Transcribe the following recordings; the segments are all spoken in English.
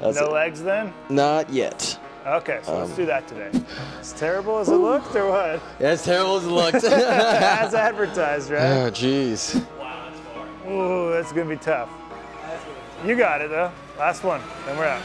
That's no it. legs then? Not yet. Okay, so Um, let's do that today. As terrible as it looked, or what? Yeah, as terrible as it looked. As advertised, right? oh, jeez. Ooh, that's gonna be tough. You got it though. Last one, then we're out.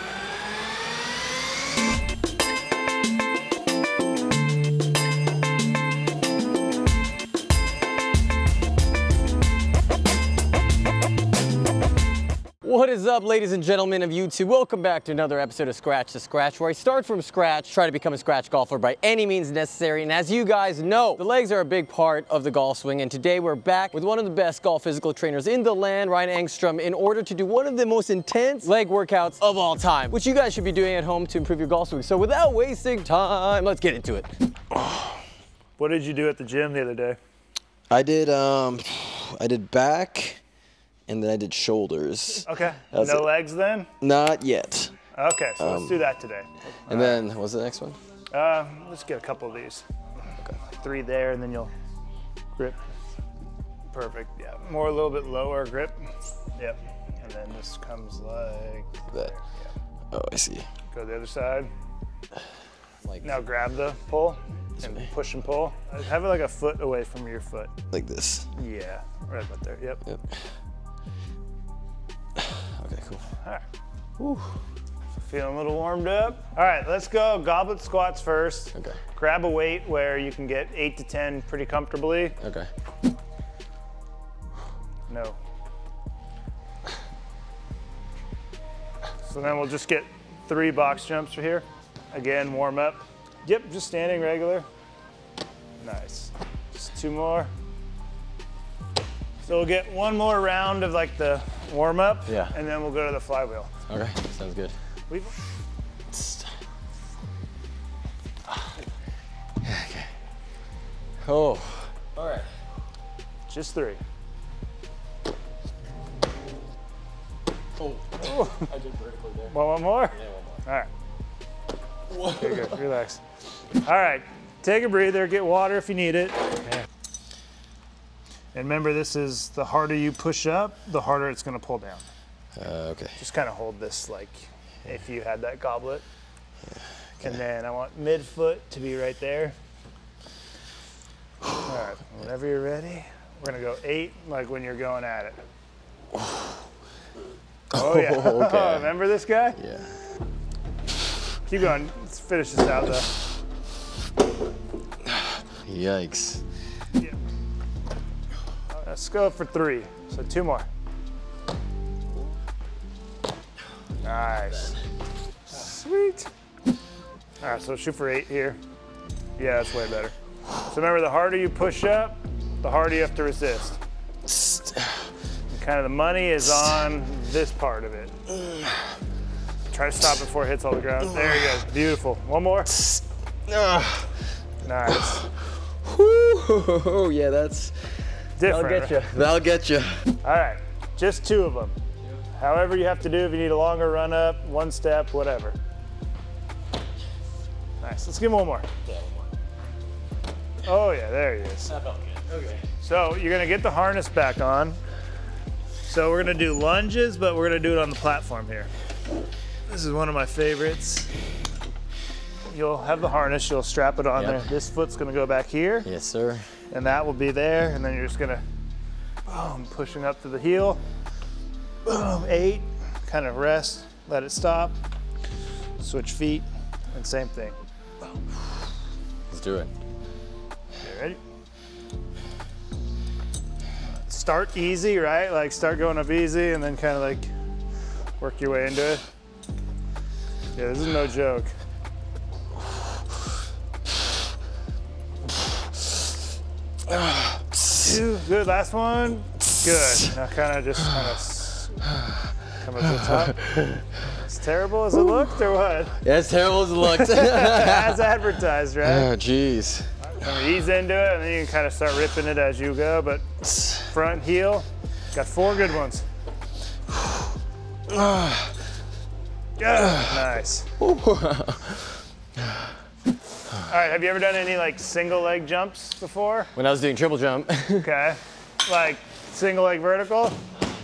Up, ladies and gentlemen of YouTube? Welcome back to another episode of Scratch to Scratch, where I start from scratch, try to become a scratch golfer by any means necessary. And as you guys know, the legs are a big part of the golf swing. And today we're back with one of the best golf physical trainers in the land, Ryan Engstrom, in order to do one of the most intense leg workouts of all time, which you guys should be doing at home to improve your golf swing. So without wasting time, let's get into it. What did you do at the gym the other day? I did um I did back and then I did shoulders. Okay. That's no it. legs then? Not yet. Okay, so let's do that today. And then what's the next one? Uh, let's get a couple of these. Okay. Three there, and then you'll grip. Perfect. Yeah. More a little bit lower grip. Yep. And then this comes like That. Oh, I see. go to the other side. Like Now grab the pull and push and pull. Have it like a foot away from your foot. like this. Yeah. Right about there. Yep. Yep. Okay, cool. All right. Whew. Feeling a little warmed up. All right, let's go goblet squats first. Okay. Grab a weight where you can get eight to 10 pretty comfortably. Okay. No. So then we'll just get three box jumps for here. Again, warm up. Yep, just standing regular. Nice. Just two more. So we'll get one more round of like the warm up. Yeah. And then we'll go to the flywheel. Okay, sounds good. We've, Okay. Oh. All right. just three. Oh. I did vertically there. One, one more? Yeah, one more. All right. Okay, good. Relax. All right. Take a breather. Get water if you need it. And remember, this is the harder you push up, the harder it's going to pull down. Uh, okay. Just kind of hold this like if you had that goblet. And then I want midfoot to be right there. All right. Whenever you're ready, we're going to go eight, like when you're going at it. Oh, yeah. okay. remember this guy? Yeah. Keep going. Let's finish this out though. Yikes. Let's go for three. So two more. Nice. Sweet. All right, so shoot for eight here. Yeah, that's way better. So remember, the harder you push up, the harder you have to resist. And kind of the money is on this part of it. Try to stop before it hits all the ground. There you go. Beautiful. One more. Nice. Whoo! Yeah, that's Different. I'll get you. They'll get you. All right, just two of them. However you have to do, if you need a longer run up, one step, whatever. Nice, let's give him one more. Yeah, one more. Oh yeah, there he is. That felt good. Okay. So you're gonna get the harness back on. So we're gonna do lunges, but we're gonna do it on the platform here. This is one of my favorites. You'll have the harness, you'll strap it on Yep. there. This foot's gonna go back here, Yes, sir. And that will be there, and then you're just gonna, boom, pushing up to the heel. Boom, eight, kind of rest, let it stop, switch feet, and same thing. Let's do it. Okay, ready? Start easy, right? Like start going up easy and then kind of like work your way into it. Yeah, this is no joke. Two, good, last one. Good. Now kind of just kind of come up to the top. As terrible as it looked or what? Yeah, as terrible as it looked. As advertised, right? oh, jeez. Remember, ease into it, and then you can kind of start ripping it as you go. But front heel, got four good ones. Yeah, nice. All right, have you ever done any like single leg jumps before? When I was doing triple jump. Okay, like single leg vertical.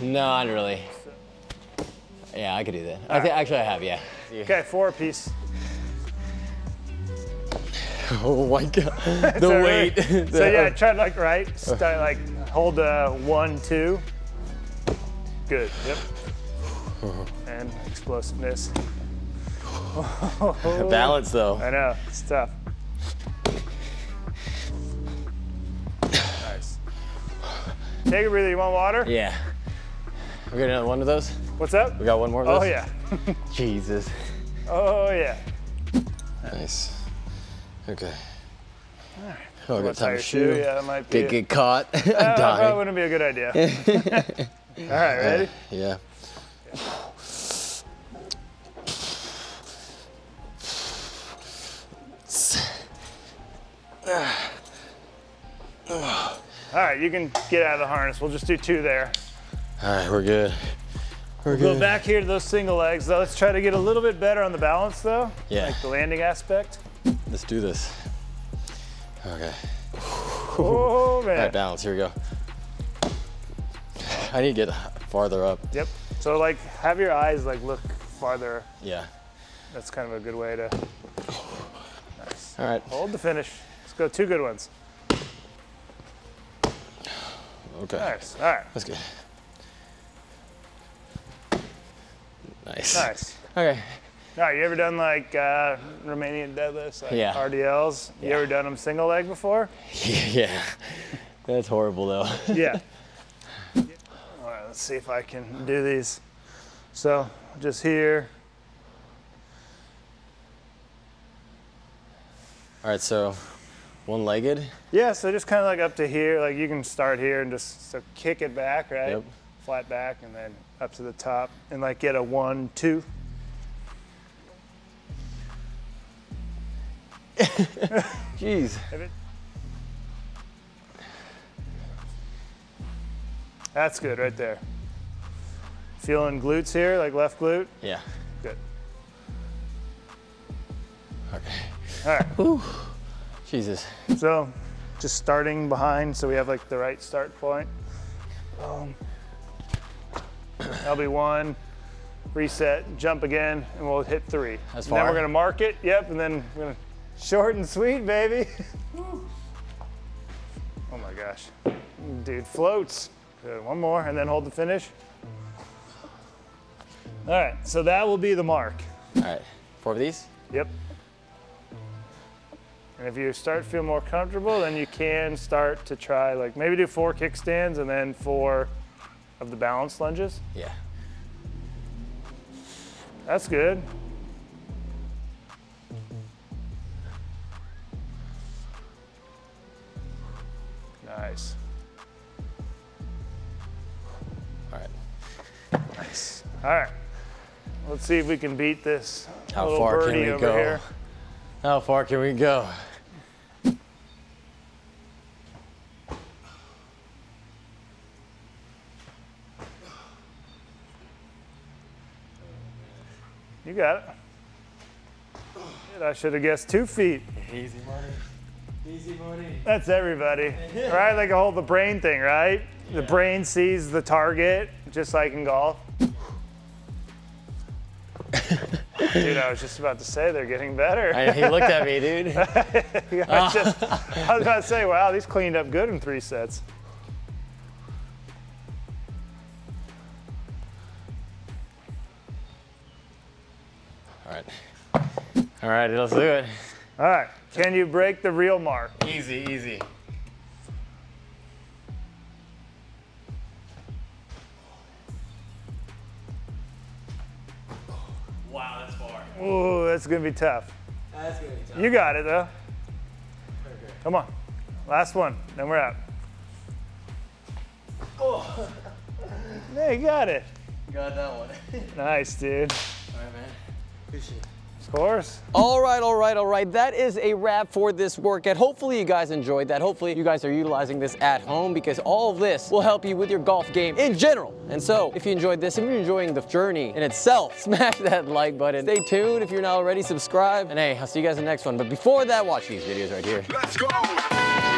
no, not really. Yeah, I could do that. I think actually I have, yeah. Okay, four piece. Oh my god. The So, weight. So yeah, try to like right. Start like hold uh, one, two. Good. Yep. And explosiveness. Balance though. I know it's tough. Take a breather. You want water? Yeah. We got another one of those? What's up? We got one more of those? Oh yeah. Jesus. Oh yeah. Nice. Okay. All right. Oh, I got time to shoe? shoe. Yeah, that might be. Get, get caught. I'm Uh, that Die. wouldn't be a good idea. All right, ready? Yeah. All right, you can get out of the harness. We'll just do two there. All right, we're good. We're Go good. back here to those single legs. Though. Let's try to get a little bit better on the balance, though. Yeah. Like the landing aspect. Let's do this. Okay. Oh man. All right, balance. Here we go. I need to get farther up. Yep. So like, have your eyes like look farther. Yeah. That's kind of a good way to. Nice. All right. Hold the finish. Let's go two good ones. Okay. Nice. All right. That's good. Nice. Nice. Okay. All right. You ever done like uh, Romanian deadlifts, like Yeah. RDLs? You Yeah. ever done them single leg before? yeah. That's horrible though. Yeah. All right. Let's see if I can do these. So just here. All right, so one-legged. Yeah, so just kind of like up to here, like you can start here and just so kick it back, right? Yep. Flat back and then up to the top and like get a one, two. Jeez. That's good right there. Feeling glutes here, like left glute? Yeah. Good. Okay. All right, Jesus. so just starting behind so we have like the right start point. Um, that'll be one, reset, jump again, and we'll hit three. As And then we're gonna mark it, yep, and then we're gonna short and sweet, baby. oh my gosh. Dude, floats. Good, one more, and then hold the finish. All right, so that will be the mark. All right. Four of these? Yep. And if you start to feel more comfortable, then you can start to try like maybe do four kickstands and then four of the balance lunges. Yeah. That's good. Nice. All right. Nice. All right. Let's see if we can beat this How little far can we over go? here. How far can we go? You got it. Shit, I should have guessed two feet. Easy money. Easy money. That's everybody, right? Like a whole the brain thing, right? The brain sees the target, just like in golf. Dude, I was just about to say they're getting better. I, he looked at me, dude. I, just, I was about to say, wow, these cleaned up good in three sets. Right. All right, let's do it. All right, can you break the real mark? Easy, easy. Wow, that's far. Ooh, that's gonna be tough. That's gonna be tough. You got it though. Come on, last one, then we're out. Oh, Yeah, you got it. got that one. Nice, dude. All right, man. Good shit. Of course. All right, all right, all right. That is a wrap for this workout. Hopefully you guys enjoyed that. Hopefully you guys are utilizing this at home because all of this will help you with your golf game in general. And so if you enjoyed this, if you're enjoying the journey in itself, smash that like button. Stay tuned if you're not already subscribe. And hey, I'll see you guys in the next one. But before that, watch these videos right here. Let's go.